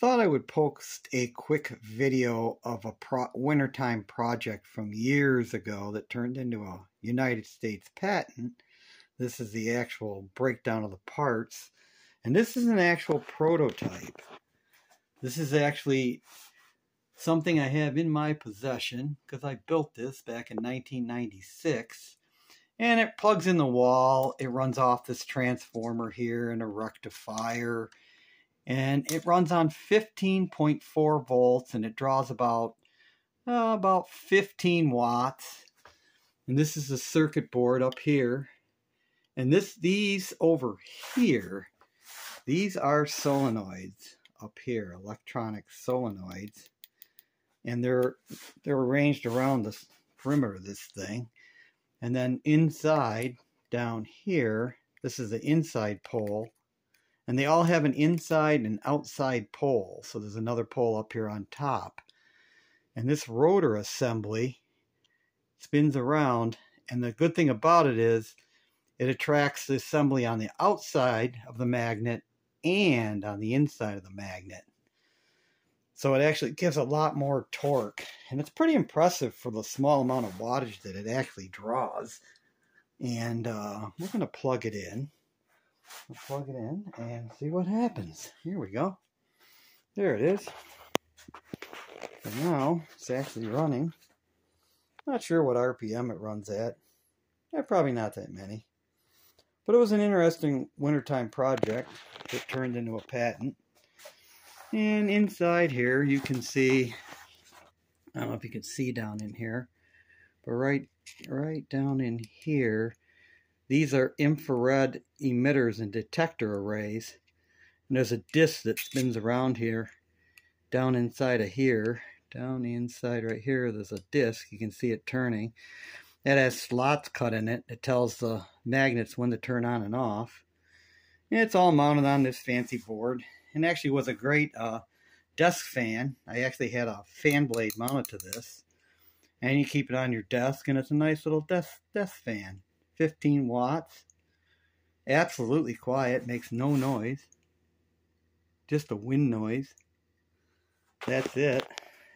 thought I would post a quick video of a pro wintertime project from years ago that turned into a United States patent. This is the actual breakdown of the parts. And this is an actual prototype. This is actually something I have in my possession because I built this back in 1996. And it plugs in the wall. It runs off this transformer here and a rectifier and it runs on 15.4 volts and it draws about uh, about 15 watts. And this is the circuit board up here. And this these over here these are solenoids up here electronic solenoids. And they're they're arranged around the perimeter of this thing. And then inside down here this is the inside pole and they all have an inside and outside pole. So there's another pole up here on top. And this rotor assembly spins around. And the good thing about it is it attracts the assembly on the outside of the magnet and on the inside of the magnet. So it actually gives a lot more torque. And it's pretty impressive for the small amount of wattage that it actually draws. And uh, we're going to plug it in. We'll plug it in and see what happens. Here we go. There it is. And now it's actually running. Not sure what RPM it runs at. Yeah, probably not that many. But it was an interesting wintertime project that turned into a patent. And inside here you can see, I don't know if you can see down in here, but right, right down in here these are infrared emitters and detector arrays. And there's a disc that spins around here, down inside of here. Down the inside right here, there's a disc. You can see it turning. It has slots cut in it. It tells the magnets when to turn on and off. And it's all mounted on this fancy board. And actually was a great uh, desk fan. I actually had a fan blade mounted to this. And you keep it on your desk, and it's a nice little desk, desk fan. 15 watts. Absolutely quiet, makes no noise. Just a wind noise. That's it.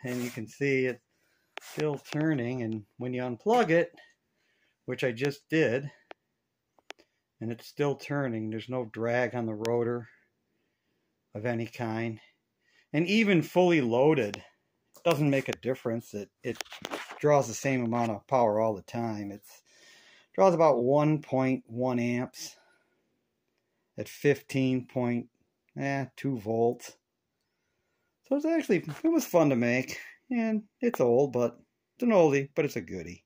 And you can see it's still turning and when you unplug it, which I just did, and it's still turning, there's no drag on the rotor of any kind. And even fully loaded, doesn't make a difference. It, it draws the same amount of power all the time. It's Draws about 1.1 amps at 15.2 eh, volts. So it's actually, it was fun to make. And it's old, but it's an oldie, but it's a goodie.